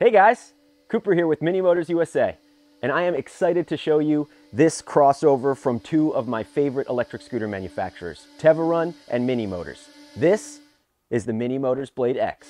Hey guys, Cooper here with Mini Motors USA, and I am excited to show you this crossover from two of my favorite electric scooter manufacturers, Teverun and Mini Motors. This is the Mini Motors Blade X.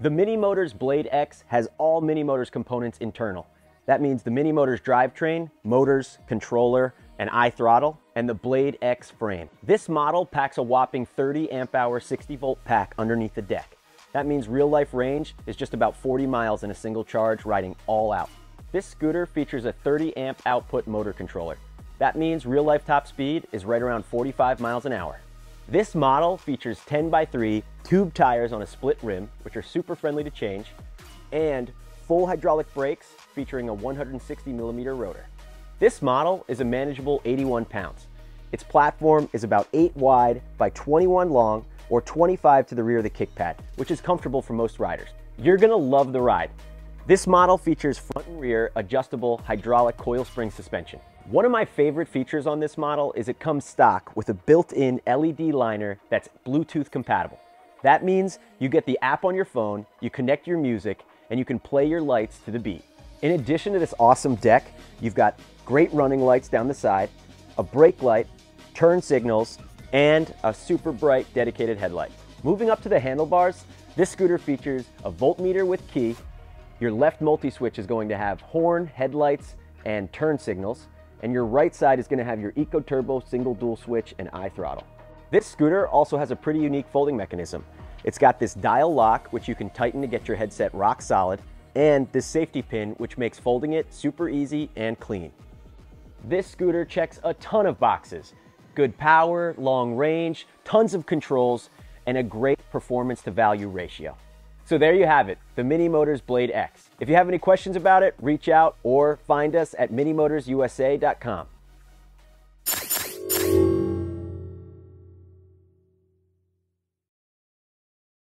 The Mini Motors Blade X has all Mini Motors components internal. That means the Mini Motors drivetrain, motors, controller, and iThrottle, and the Blade X frame. This model packs a whopping 30 amp hour 60 volt pack underneath the deck. That means real life range is just about 40 miles in a single charge riding all out. This scooter features a 30 amp output motor controller. That means real life top speed is right around 45 miles an hour. This model features 10 by 3 tube tires on a split rim, which are super friendly to change, and full hydraulic brakes featuring a 160 millimeter rotor. This model is a manageable 81 pounds. Its platform is about 8 wide by 21 long or 25 to the rear of the kick pad, which is comfortable for most riders. You're gonna love the ride. This model features front and rear adjustable hydraulic coil spring suspension. One of my favorite features on this model is it comes stock with a built-in LED liner that's Bluetooth compatible. That means you get the app on your phone, you connect your music, and you can play your lights to the beat. In addition to this awesome deck, you've got great running lights down the side, a brake light, turn signals, and a super bright dedicated headlight. Moving up to the handlebars, this scooter features a voltmeter with key. Your left multi-switch is going to have horn, headlights, and turn signals and your right side is gonna have your Eco Turbo single dual switch and iThrottle. This scooter also has a pretty unique folding mechanism. It's got this dial lock, which you can tighten to get your headset rock solid, and this safety pin, which makes folding it super easy and clean. This scooter checks a ton of boxes. Good power, long range, tons of controls, and a great performance to value ratio. So there you have it, the Mini Motors Blade X. If you have any questions about it, reach out or find us at minimotorsusa.com.